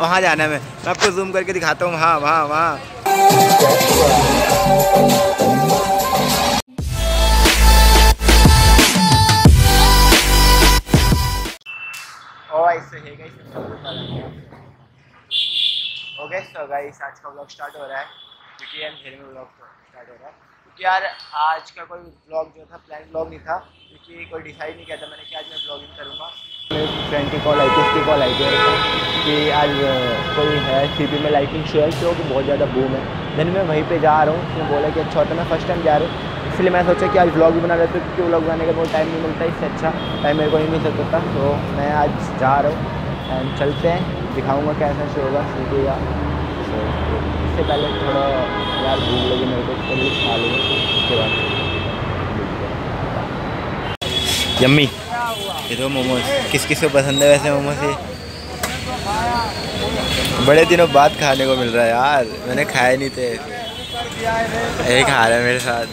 वहाँ जाना है मैं। मैं आपको जूम करके दिखाता हूँ। वहाँ वहाँ वहाँ। ओके सो गाइस आज का व्लॉग स्टार्ट हो रहा है। क्योंकि अंधेरे में स्टार्ट हो रहा है। क्योंकि यार, आज का कोई व्लॉग जो था प्लान व्लॉग नहीं था। क्योंकि कोई डिसाइड नहीं किया था मैंने कि आज मैं व्लॉगिंग करूँगा। फ्रेंड की कॉल आई थी उसकी कॉल आई थी। कि आज कोई है सी में लाइटिंग शो है जो कि बहुत ज़्यादा बूम है। देन मैं वहीं पे जा रहा हूँ, उसने बोला कि अच्छा होता मैं फ़र्स्ट टाइम जा रहा हूँ। इसलिए मैं सोचा कि आज व्लॉग भी बना लेते क्योंकि व्लॉग बनाने का बहुत टाइम नहीं मिलता, इससे अच्छा टाइम मेरे को नहीं मिल सकता था। तो मैं आज जा रहा हूँ एंड चलते हैं, दिखाऊँगा कैसा शो होगा सीधी का। इससे पहले थोड़ा यार भूख लगी मेरे को खा लूँगा, उसके बाद। यम्मी। ये तो मोमोज किस किस को पसंद है वैसे मोमोज ये बड़े दिनों बाद खाने को मिल रहा है यार, मैंने खाए नहीं थे। यही खा रहा है मेरे साथ।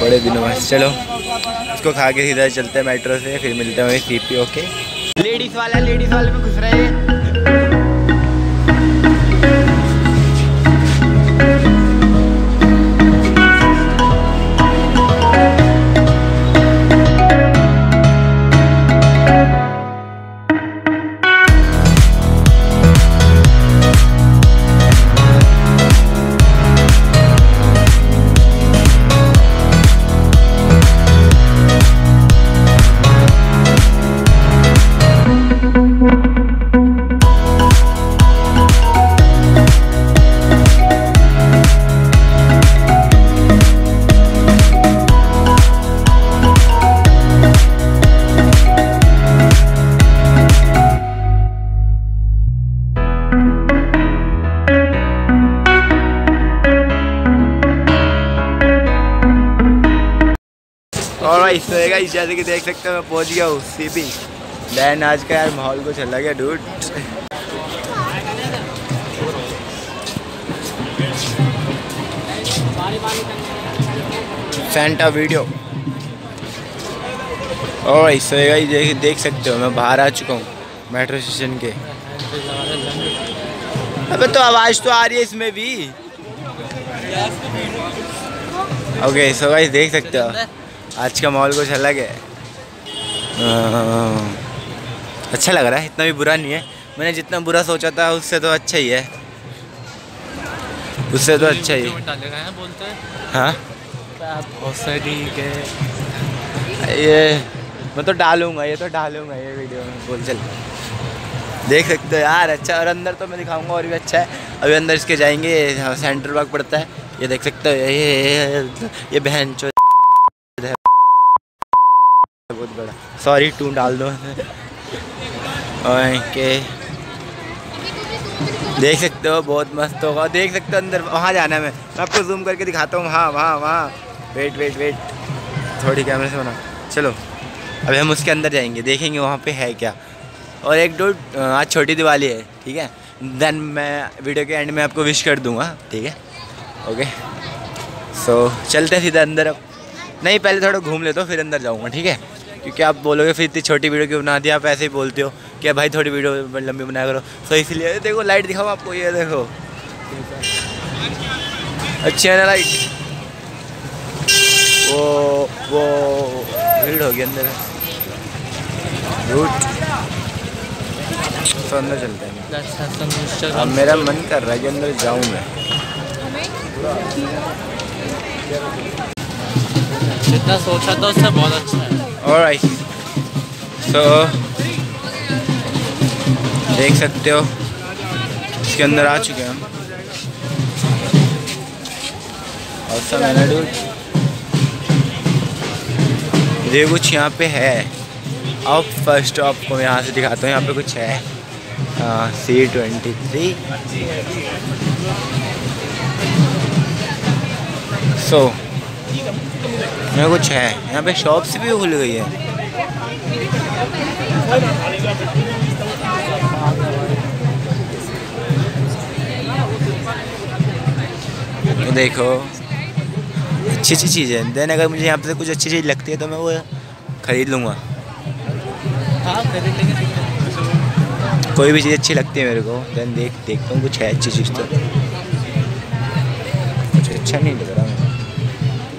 बड़े दिनों बाद, चलो। इसको खा के सीधा चलते हैं मेट्रो से, फिर मिलते हैं वहीं सी पी ओके लेडीज़ वाला, लेडीज़ वाले में घुस रहे। हैं और भाई सोएगा इस जैसे कि देख सकते हो, मैं पहुँच गया हूँ सीपी डैन आज का यार माहौल कुछ अलग है डूड फैंटा वीडियो और भाई देख देख सकते हो, मैं बाहर आ चुका हूँ मेट्रो स्टेशन के। अबे तो आवाज़ तो आ रही है इसमें भी। ओके सो गाइस देख सकते हो। आज का माहौल कुछ अलग है। अच्छा लग रहा है इतना भी बुरा नहीं है। मैंने जितना बुरा सोचा था उससे तो अच्छा ही है। उससे तो अच्छा ही। है। है ये मैं तो डालूँगा ये तो डालूँगा ये वीडियो में। बोल चल। देख सकते हो यार अच्छा और अंदर तो मैं दिखाऊँगा और भी अच्छा है। अभी अंदर इसके जाएँगे सेंट्रल पार्क पड़ता है। ये देख सकते हो ये ये, ये बहन चो है बहुत बड़ा सॉरी, टू डाल दो। ओके। देख सकते हो, बहुत मस्त होगा। देख सकते हो अंदर, वहाँ जाना है मैं। मैं आपको जूम करके दिखाता हूँ। वहाँ वहाँ वहाँ। वेट वेट वेट थोड़ी कैमरे से बना। चलो, अभी हम उसके अंदर जाएँगे। देखेंगे वहाँ पे है क्या। और एक दो आज छोटी दिवाली है, ठीक है? देन मैं वीडियो के एंड में आपको विश कर दूँगा, ठीक है? ओके सो चलते हैं सीधा अंदर। अब नहीं, पहले थोड़ा घूम लेता हूँ, फिर अंदर जाऊँगा, ठीक है? क्योंकि आप बोलोगे फिर इतनी छोटी वीडियो क्यों बना दी? आप ऐसे ही बोलते हो कि भाई थोड़ी वीडियो लंबी बनाया करो। सो इसलिए देखो लाइट दिखाओ आपको ये देखो। अच्छी है ना लाइट? वो वो भीड़ होगी अंदर। तो अंदर चलते हैं। अब मेरा मन कर रहा है कि अंदर जाऊँ मैं। जितना सोचा था उससे बहुत अच्छा है। Alright. So, देख सकते हो, इसके अंदर आ चुके हैं हम। और सब ये कुछ यहाँ पे है। अब फ़र्स्ट आपको मैं यहाँ से दिखाता हूँ, यहाँ पे कुछ है। सी ट्वेंटी थ्री सो यहाँ कुछ है यहाँ पे शॉप्स भी खुल गई है। देखो अच्छी अच्छी चीज़ देन अगर मुझे यहाँ पे कुछ अच्छी चीज़ लगती है तो मैं वो खरीद लूँगा। खरीद लेंगे कोई भी चीज़ अच्छी लगती है मेरे को देन देख, देखता हूँ कुछ है अच्छी चीज़ तो। कुछ अच्छा नहीं लग रहा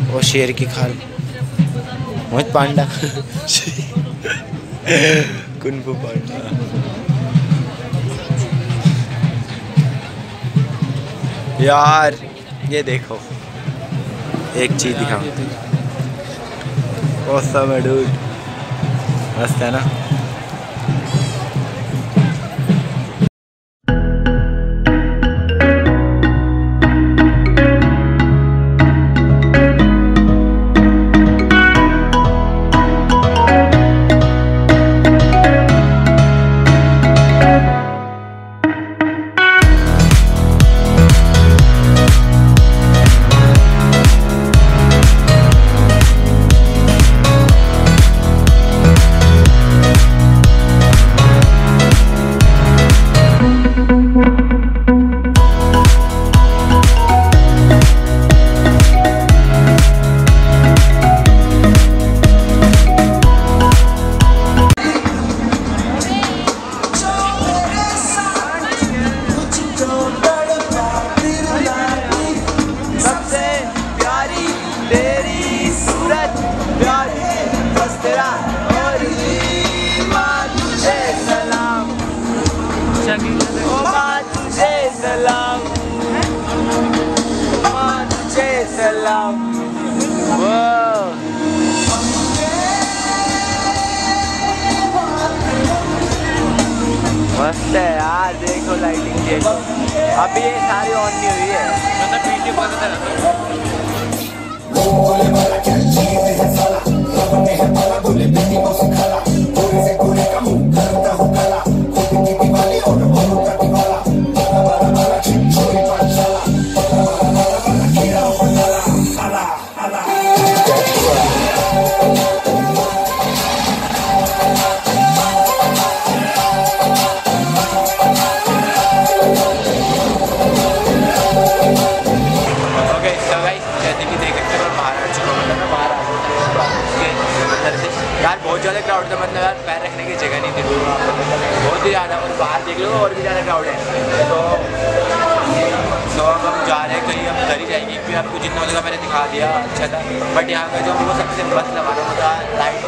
वो शेर की खाल। Mohit Panda. Kung Fu Panda. यार ये देखो। एक चीज़ दिखाओ Awesome, dude. मस्त है ना? वो मस्त है यार देखो लाइटिंग देखो। अभी ये सारी ऑन नहीं हुई है। मतलब पीटी बंद रहता ओके यार, बहुत ज़्यादा क्राउड था मतलब यार, पैर रखने की जगह नहीं थी। बहुत ही ज़्यादा और बाहर देख लो, और भी ज़्यादा क्राउड है। तो तो अब हम जा रहे हैं कहीं हम घर ही जाएँगे, क्योंकि आपको जितना जगह मैंने दिखा दिया अच्छा था। बट यहाँ का जो वो सबसे मस्त लगा रहा था लाइट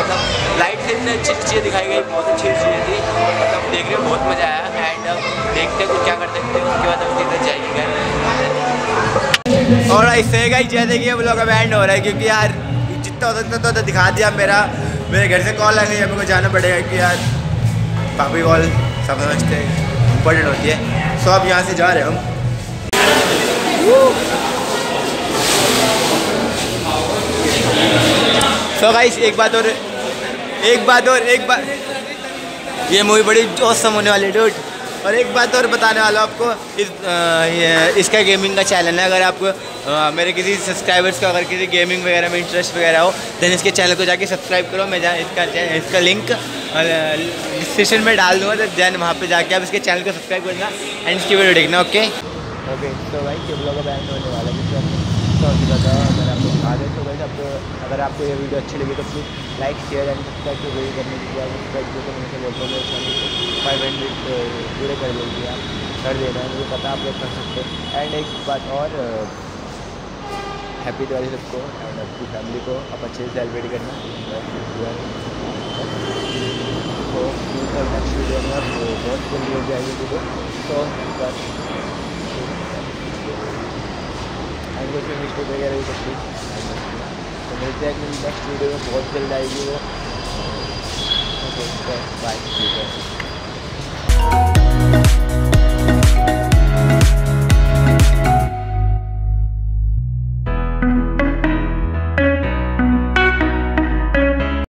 मतलब लाइट से इतनी अच्छी चीज़ें दिखाई गई, बहुत अच्छी चीज़ें थी। मतलब देखने में बहुत मज़ा आया। एंड देखते कुछ क्या करते हैं, उसके बाद हम सीधे जाएँगे। और ऐसे ही जैसे कि अब लोग अब एंड हो रहा है, क्योंकि यार जितना हो सकता तो दिखा दिया मेरा। मेरे घर से कॉल आ गई मेरे को जाना पड़ेगा कि यार, पापी कॉल सब समझते इम्पोर्टेंट होती है। सो अब यहाँ से जा रहे हम। सो गाइस एक बात और एक बात और एक बात ये मूवी बड़ी औसम होने वाली डूट और एक बात और बताने वाला आपको। इस ये इसका गेमिंग का चैनल है। अगर आपको अ, मेरे किसी सब्सक्राइबर्स का अगर किसी गेमिंग वगैरह में इंटरेस्ट वगैरह हो देन इसके चैनल को जाके सब्सक्राइब करो। मैं इसका इसका लिंक डिस्क्रिप्शन में डाल दूँगा। तो देन वहाँ पे जाके आप इसके चैनल को सब्सक्राइब करना एंड इसकी वीडियो देखना ओके ओके तो भाई के ब्लॉग बैंड होने वाला है? तो अगर आपको बता दें तो भाई आपको अगर आपको ये वीडियो अच्छी लगी तो please like share and subscribe की वीडियो करने की सब्सक्राइब जो तो मुझे बोलते हैं मेरे चैनल फाइव हंड्रेड पूरे कर लीजिए आप, कर देना मुझे पता आप लोग कर सकते हैं। एंड एक बात और हैप्पी दिवाली सबको एंड अपनी फैमिली को, आप अच्छे से सेलिब्रेट करना। तो नेक्स्ट वीडियो में अब बहुत जल्दी हो जाएगी वीडियो। तो बस। लैंग्वेज में मिस्टेक वगैरह भी सब कुछ तो मिलते हैं कि नेक्स्ट वीडियो में बहुत जल्द आएगी वो। बाय ठीक है